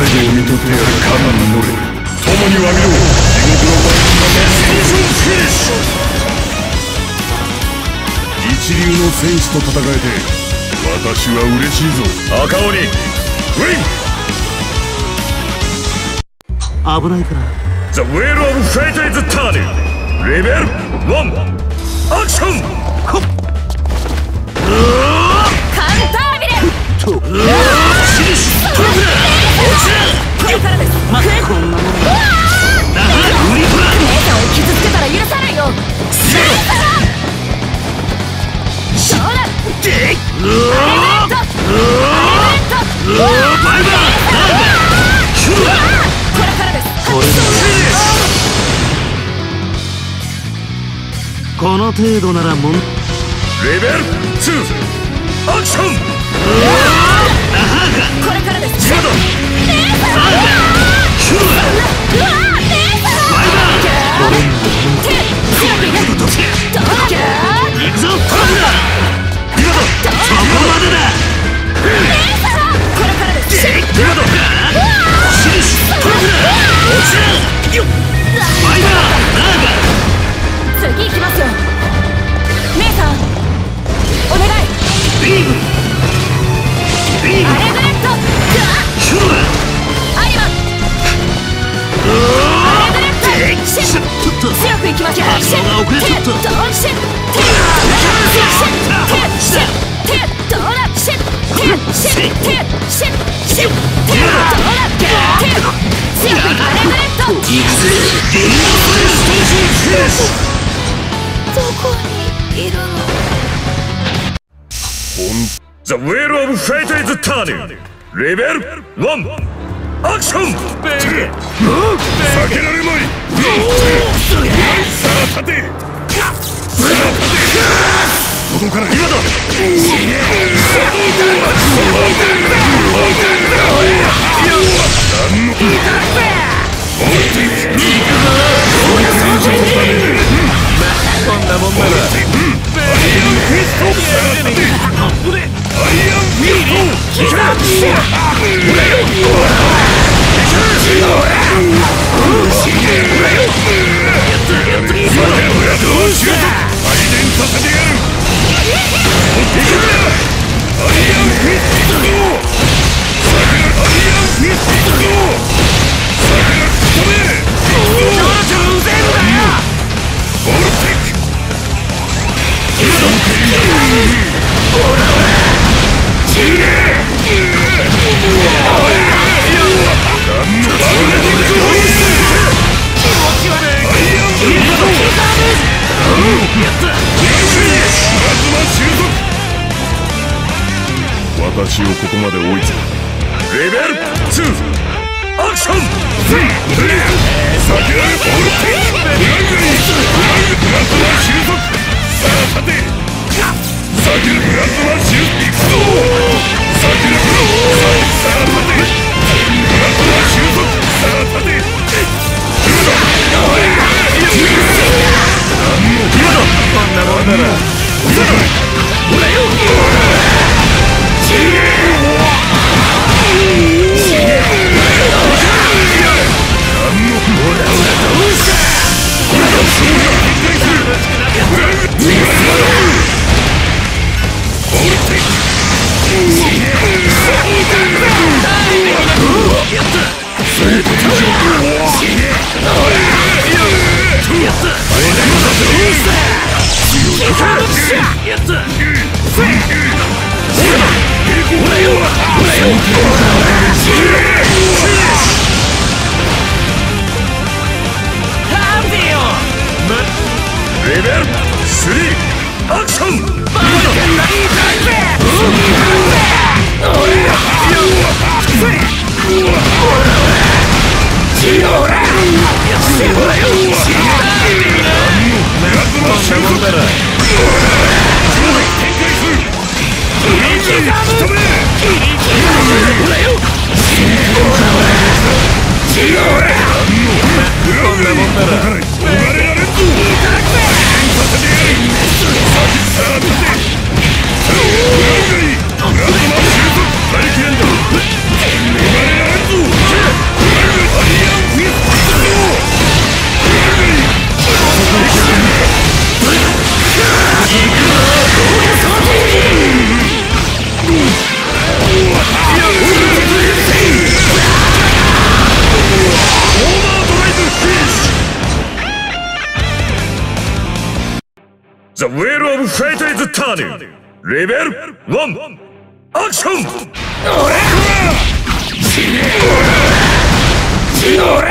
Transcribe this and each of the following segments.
最後を見とってやるカナンの共に詫びろ地獄のフィニッシュ一流の戦士と戦えて私は嬉しいぞ赤鬼ウィン危ないから。The Wheel of Fate is turning! 1! カンタービレッこの程度ならもん。レベル2アクション。行くぞトランダフェイトイズターニンレベル1アクション。避けられまい。さ立て。さ立て。ここから今だ。Shit! Oh, ったレベル3アクションザ・ウェール・オブ・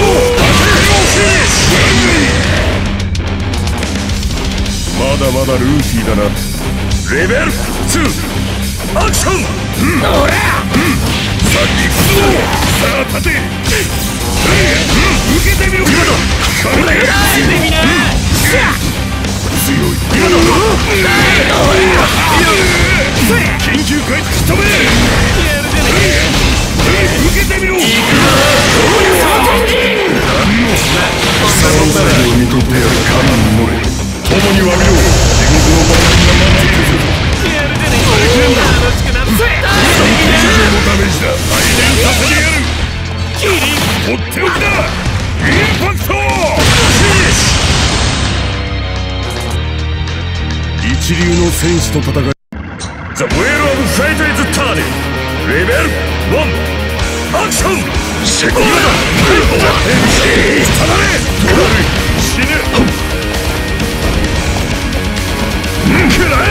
フまだまだルーキーだな。レベル2アクション。うん。おら先行くぞさあ立て。うん。受けてみろ。これだ強い。今だ緊急回復しとめ受けてみろ貴様の最後を見とってやるカナン乗れに詫びよう地獄の魔人が待っているぞ以のダメージだ再現させてやるとっておきだインパクト一流の戦士と戦い The Wheel of Fate is turning レベル1アクションセコンだ死ぬくら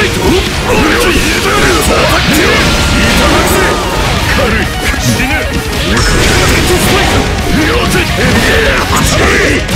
ないと？俺を入れてやるぞ痛ませ軽い死ぬテントスパイク両手当たれウボ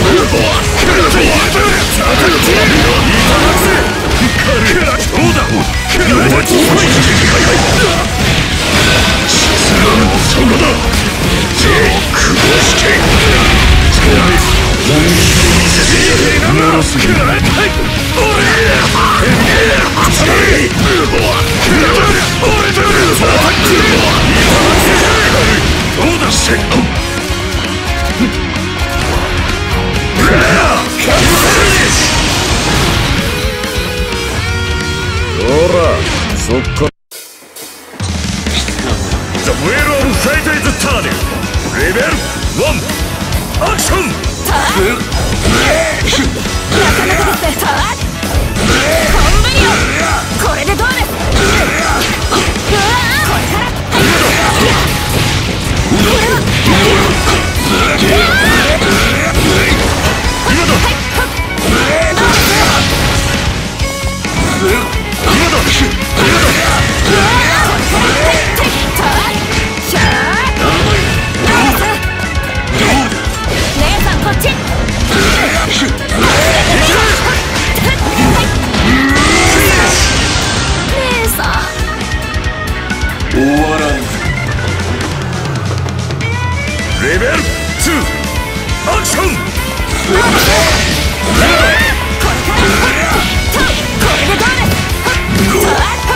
アクション。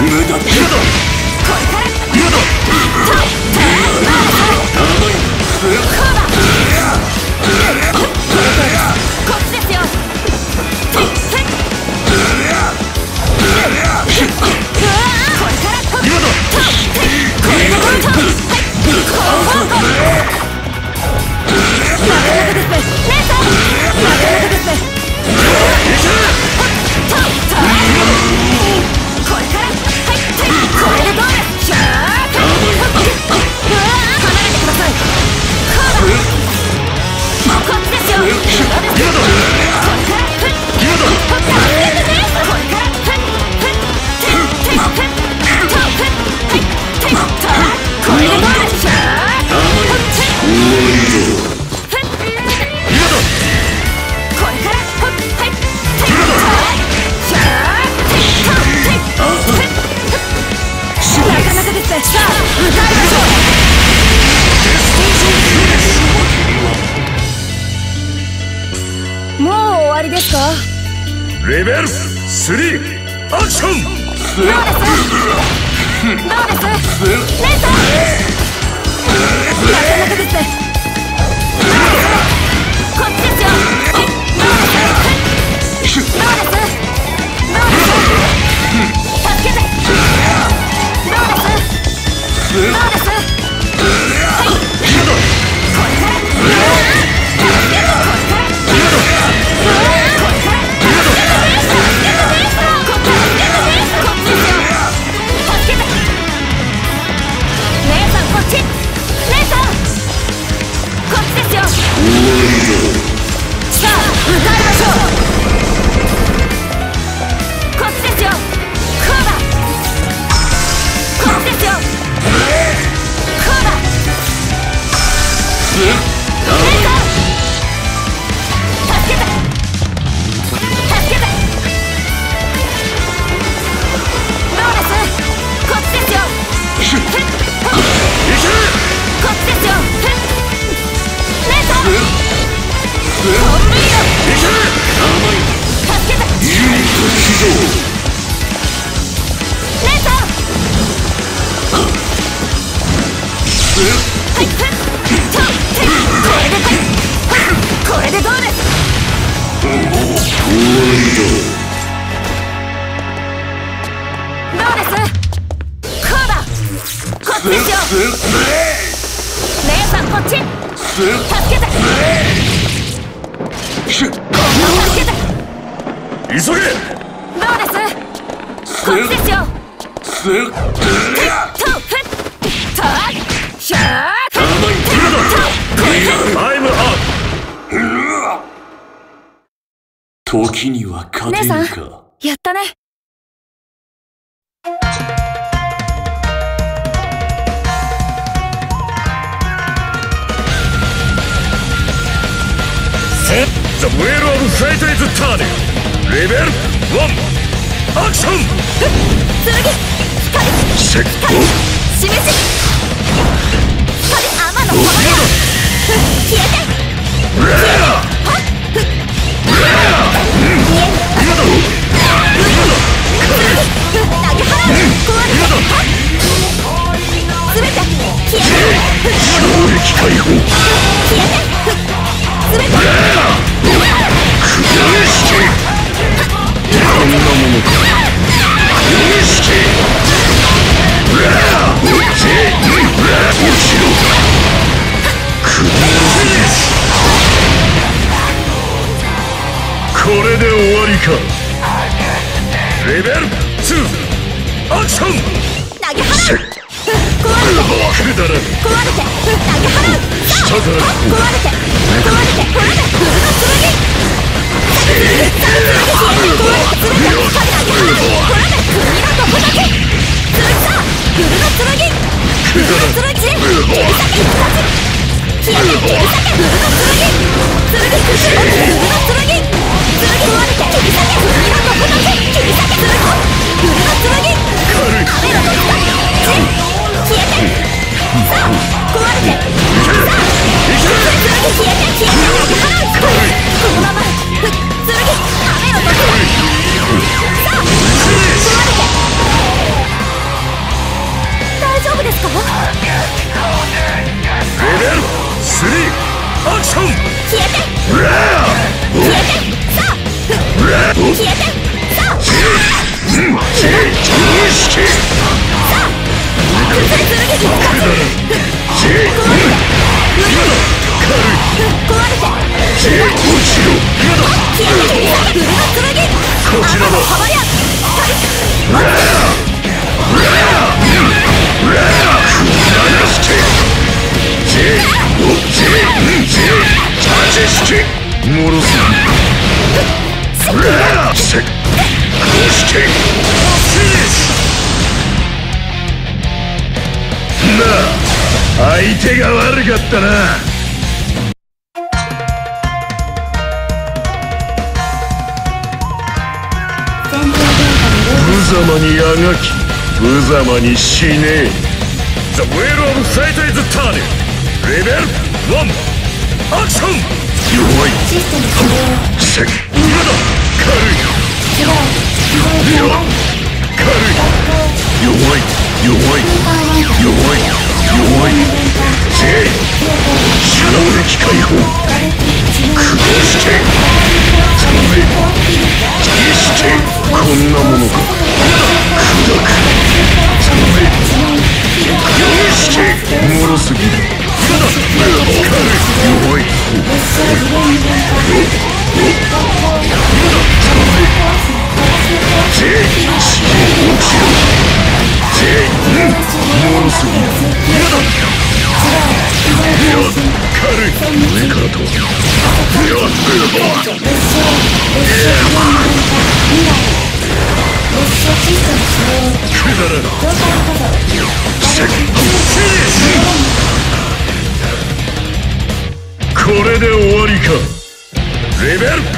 無駄レベル3アクション。どうです？どうです？レンさんなかなかです？こっちです？よどうです？どうです？どうです？Unbelievable. 時には勝てるか。やったね。セッ The Wheel of Fate is turning レベル1アクション！剣光！セット示し光！天の炎消えてこれで終わりか。レベル。クション投げ払う壊れてくだらぬ壊れて投げ払う下から壊れて壊れてこれでフルの剣壊れて全て投げ払うこれで国のどこだけ続きさフルの剣フルの剣切り裂け消え。て切り裂けフルの剣剣フルの剣剣壊れて切り裂けフルのどこだけ切り裂けフルの剣消えて。消えてさあさあ崩れ相手が悪かったな。無様にあがき無様に死ね。え The Will of Fate is レベル1アクション弱いせ今だ軽いいや軽い弱い。弱これで終わりか。レベル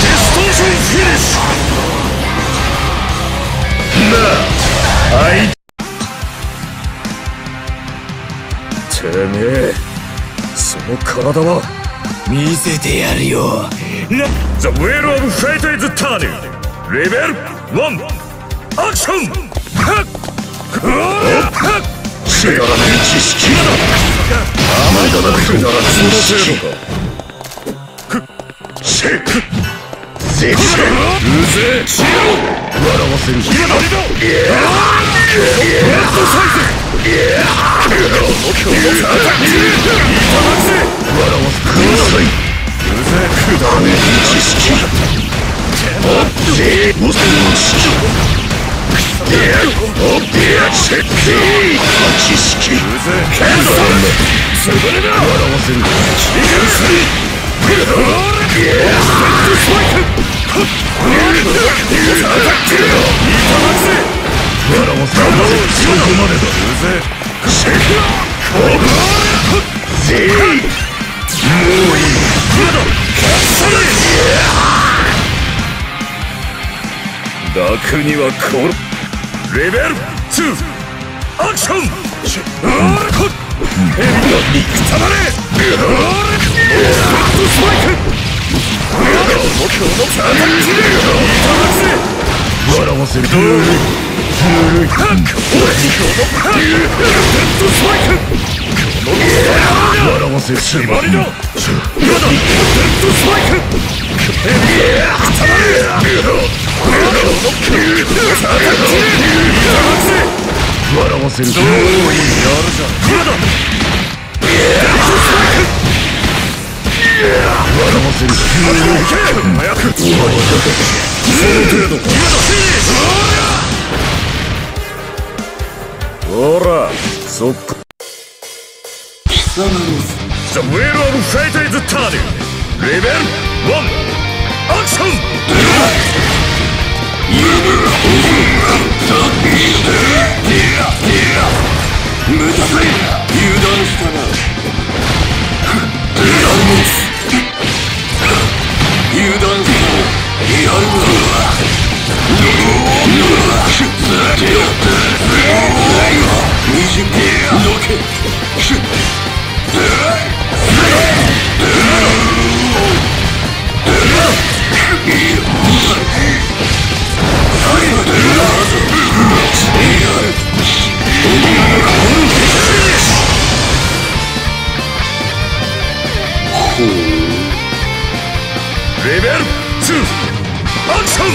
なああいてめえその体は見せてやるよ The Will of Fate is Turn レベル1アクションはっはっくだらない知識甘いだなくだらない知識せっぜ。せうぜ。しろ笑わせる今だいやヘッドサイズいや今日もアタックいただくぜ。笑わせくださいうぜ。くだね知識おっぜ。おせの知識いやおっいやせっぜ。知識うぜ。くだらねえそこでだ笑わせるいやすいやスパイク笑わせるそこまでだうぜせっぜもういい楽にはこるレベル2アクションヘビの肉たまれヘッドスパイク目標のアタックいただくぜ笑わせるぬるいぬるいハック目標のハックヘッドスパイク笑わせるつまりだ今だヘッドスパイクヘビのたまれ目標のアタックいただくぜ笑わせるもういいやるじゃん今だ笑わせる早く終わりだその程度今だほらそっか貴様の The Will of Fate is Turn レベル1アクション無駄だ。油断したな。Ooh. レベル2アクション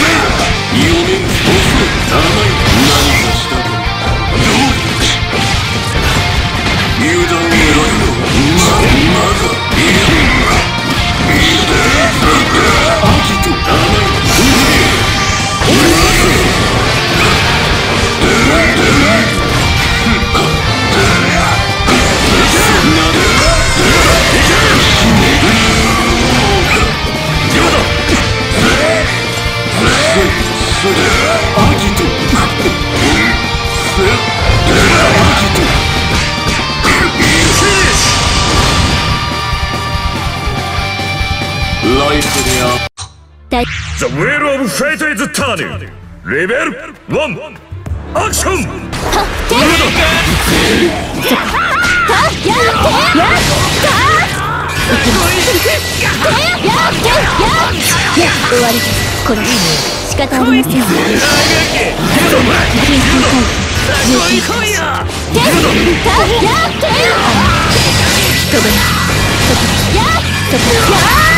大レベル1アクション。ハッ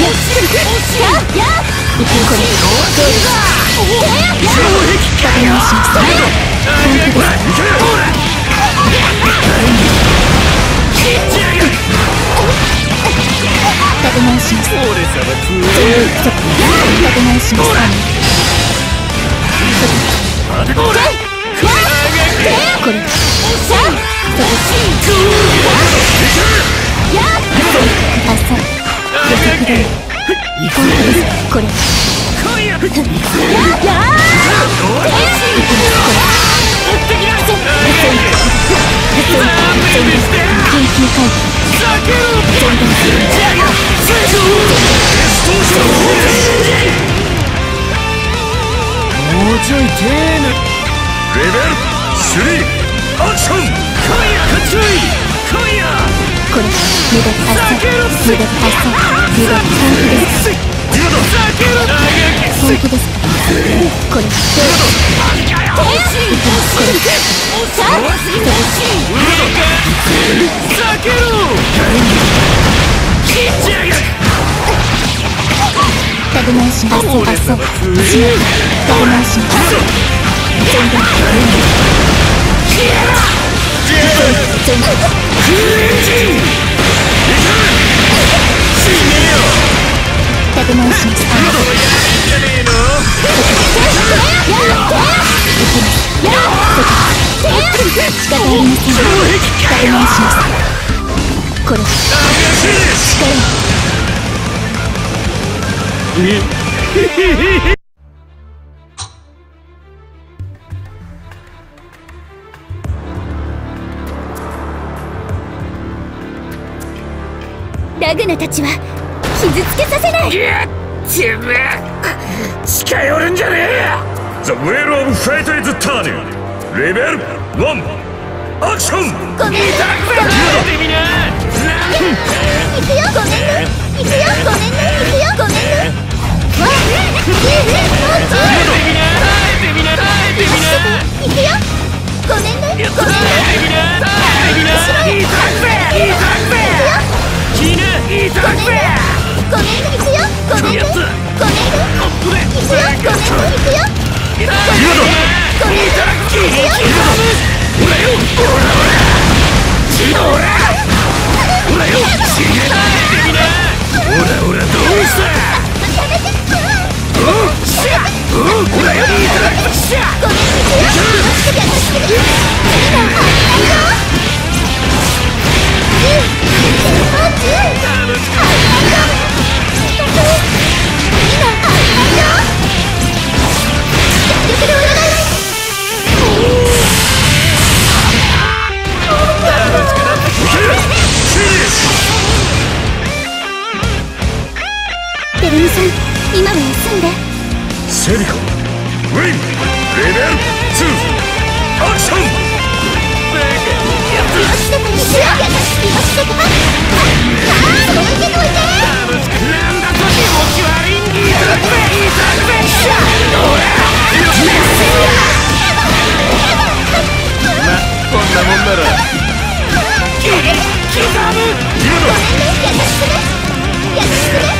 くださいレベル2アクションこれやっこれててややっやこれてや確認します立て直します立て直しますこれさあやっあっさり予測通り本当ですこれやっやっ緊急回避もうちょい丁寧レベル3アクション。今夜かちょい今夜直します発散立て直します全力全力立て直しますじゃねえの仕方ありません立て直しますこれラグナたちは傷つけさせない。てめえ。近寄るんじゃねえ。The Wheel of Fate is turning. レベル1アクションごめんね。行くよごめんね。行くよごめんね。行くよごめんね。わ行くよごめんね。ごめんね。くいたくぜごめんね行くよごめんねやつごめんねこれ。行くよごめんね行くよ今だごめんねいたくぜ行くよほらよほらほらベルミさん今は休んでセリカウィンレベル2アクション気をつけて気をつけて気をつけてああどいてどいてなんだと気持ち悪いんだいたくべいたくべまこんなもんなら刻む今だ優しくね優しくね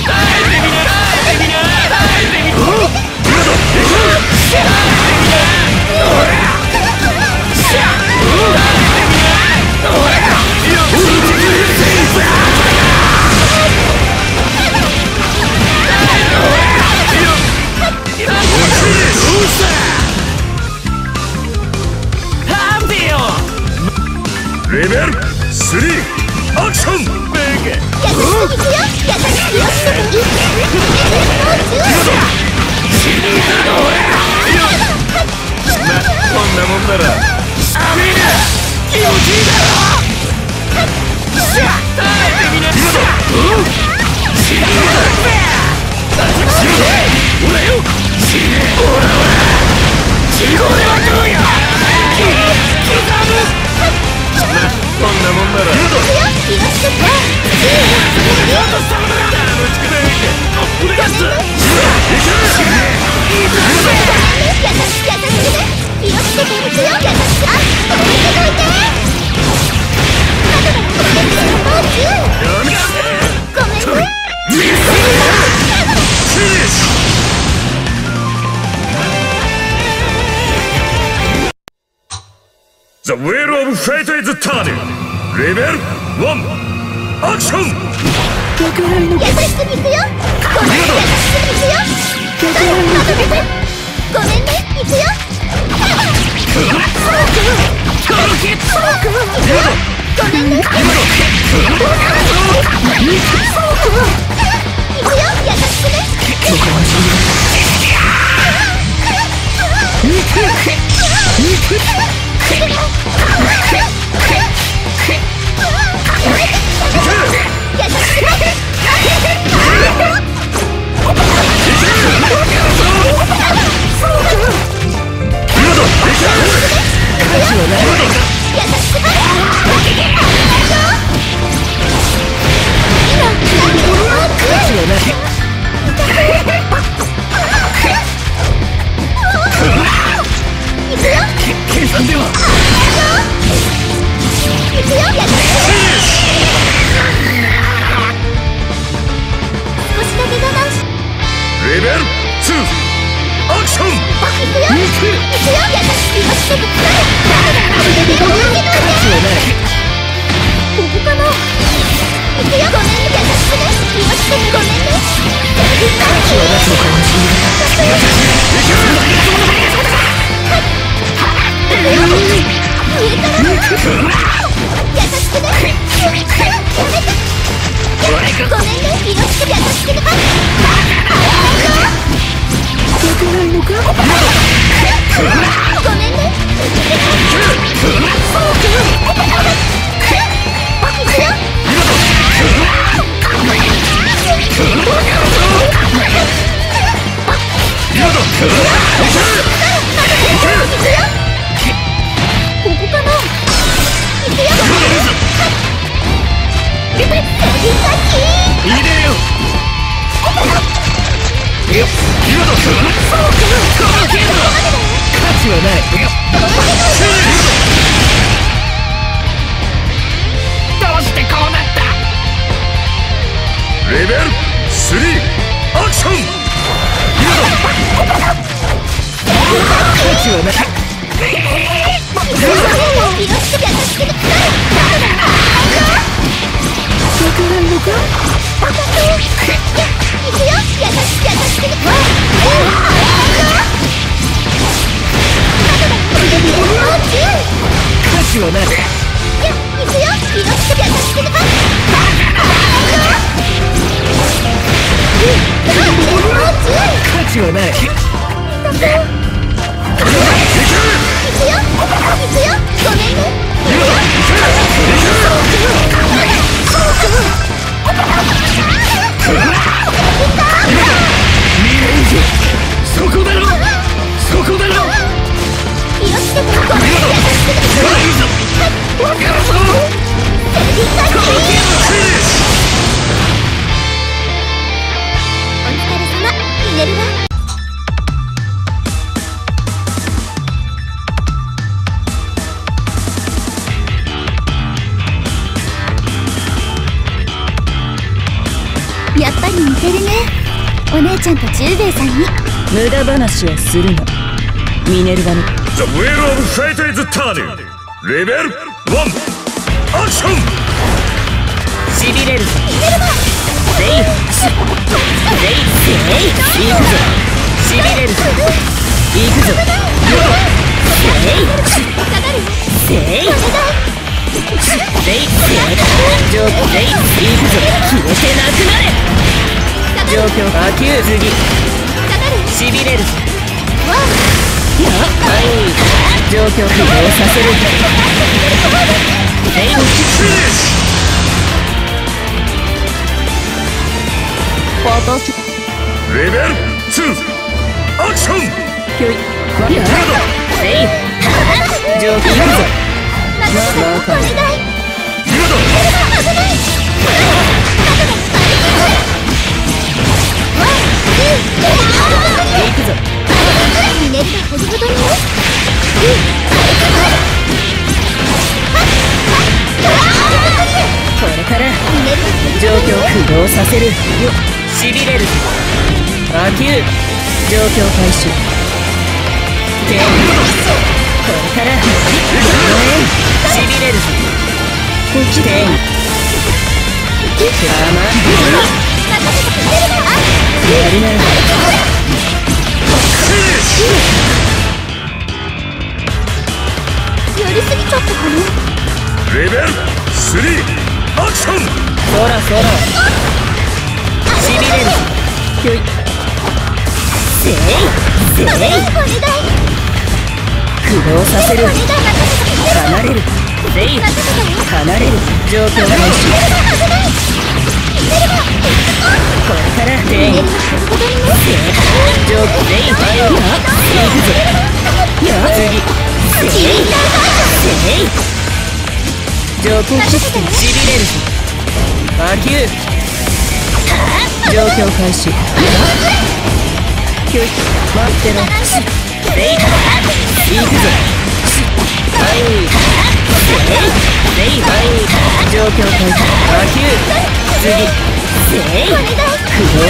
Fate is turning! レベル1アクション。優しくいくよ。ごめ優しくいくよ。まとめてごめんね。いくよ。ごめんねいくよ優しくね優しくね計算では。いくよ優しく少しだけ我慢しレベル2アクションいくよいくよ優しく気をつけて。ここかな行くよごめんんね上から価するな。ミネルヴァの。The Wheel of Fate is turning! レベル1アクションしびれるぞ。レイレイレイ行くぞ。しびれるぞ。行くぞ。レイかかるよレイレイレイジョーレイ行くぞ。消えてなくなれ状況波及次しびれる状況浮動させるレイ私レベル2アクションひょいやレイ状況行くぞお願い今だ行くぞミネルヴァほどほどにねこれから状況を駆動させる。よしびれる波及状況開始でこれからしびれるこっちでまあやるやりすぎちゃったかなレベル3アクションそらそらしびれるひょいせいせいお願い駆動させる離れるせい離れる状況開始これからでい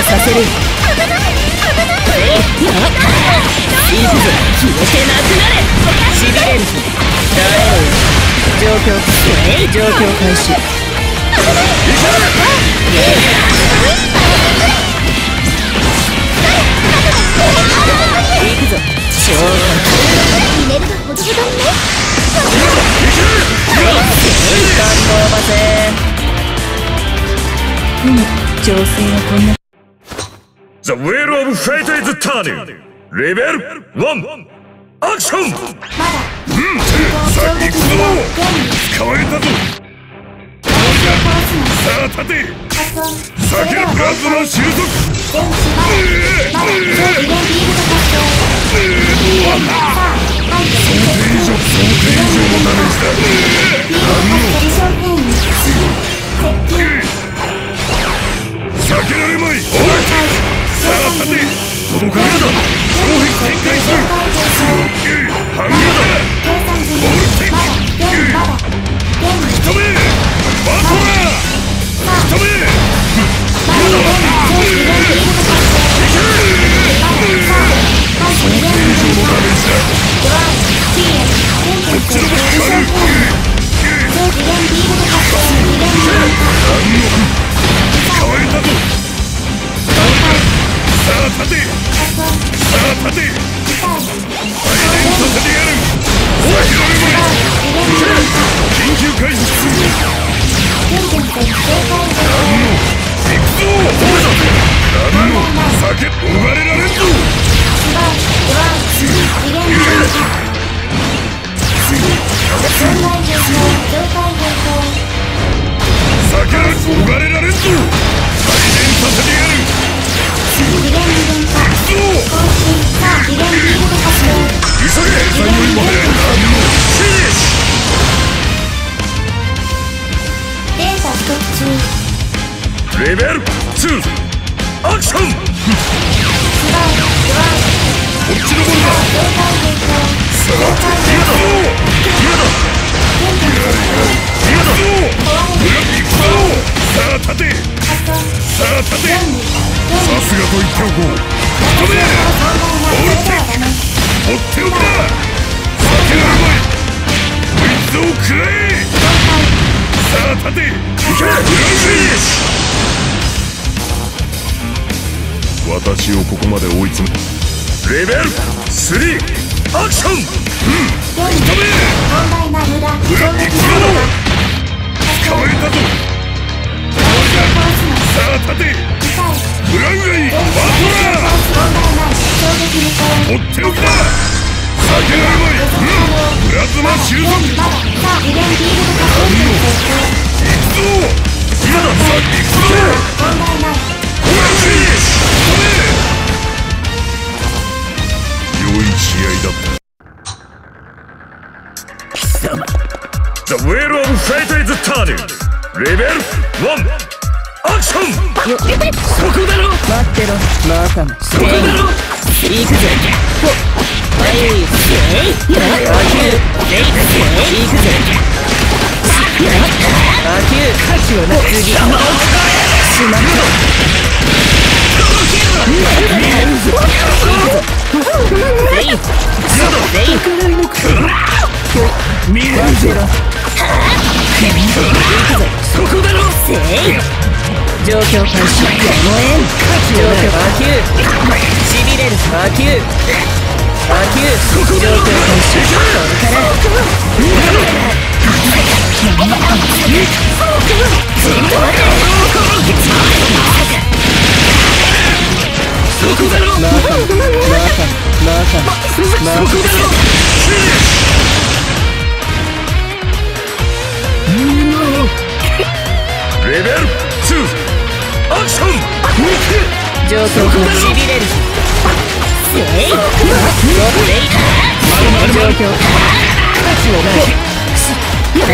させる。ミネルヴァほどほどにね The Wheel of Fate is turning! レベル1アクションうんさ使われたぞさあ立てズマ収束私をここまで追い詰め。レベル3アクション。うん。止め裏に行くぞ捕まえたぞさあ立てブランガイバトラー放っておくな酒がうまいうん。プラズマ収束行くぞ今ださ行くぞオレンい試合だった The Wheel of Fate is turning! レベル1アクションそこだろ待ってろまさにそこだろ行くぜほはいせいアキューレイ行くぜアキュー価値をな次しまったレイレイ見るぜそこだろせい状況開始やむえん状況アキューしびれるアキューアキュー状況開始それそこだろまさにまさにまさにそこだろレベル2アクション状況がしびれるせいそれ状況価値をないせいまだ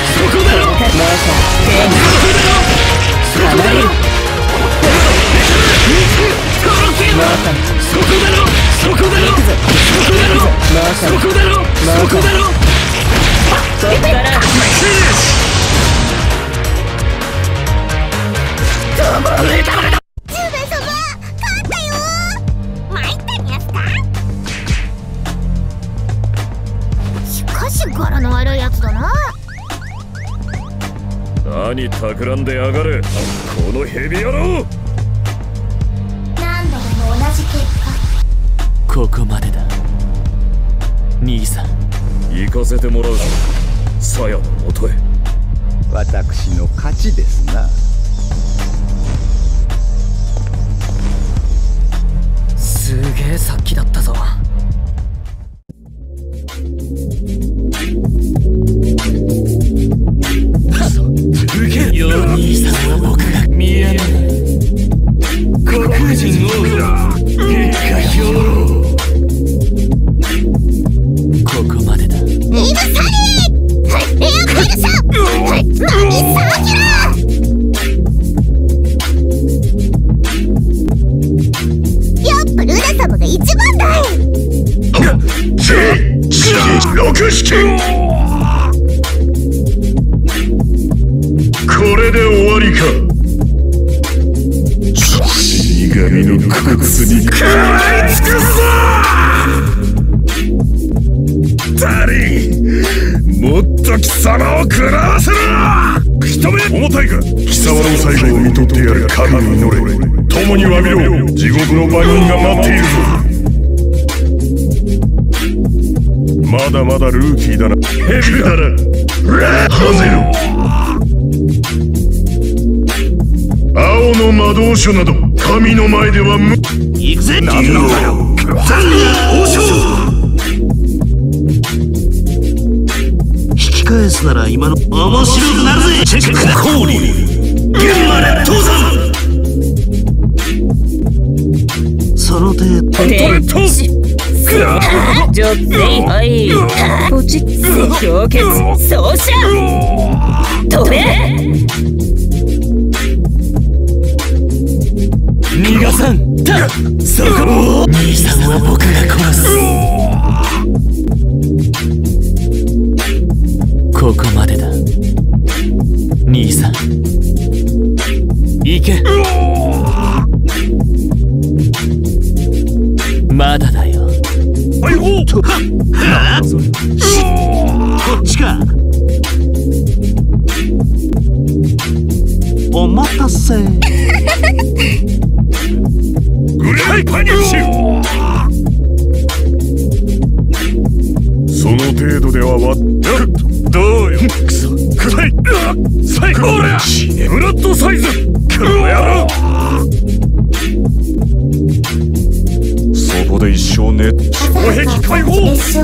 そこだろそっから。10名様勝ったよ参ったにゃすかしかし柄の悪いやつだな何企んでやが六式これで終わりか。死神の骨に食らいつくぞダリンもっと貴様を食らわせろ人目重たいか貴様の最後を見とってやる神に乗れ共に詫びろ地獄の番人が待っているぞまだまだルーキーだな。ヘビだなハゼル。青の魔導書など神の前では無。行くぜ。残王将引き返すなら今の面白くなるぜ。チェックだ。降臨現場で倒産その天使女性はい。ポチッ氷結奏者飛べ逃がさん。だそこ兄さん。は僕が殺すここまでだ兄さん。行けっちかお待たせ。グレイパニッシュその程度ではわっどうよ。くそくらい最高だ。ブラッドサイズ。この野郎。そこで一生ねお壁解放列車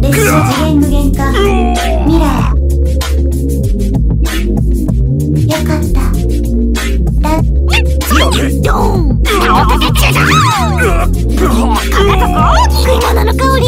列車次元無限化ミラーよかった。だドン。顔出ちゃだ体が大きくいものの香り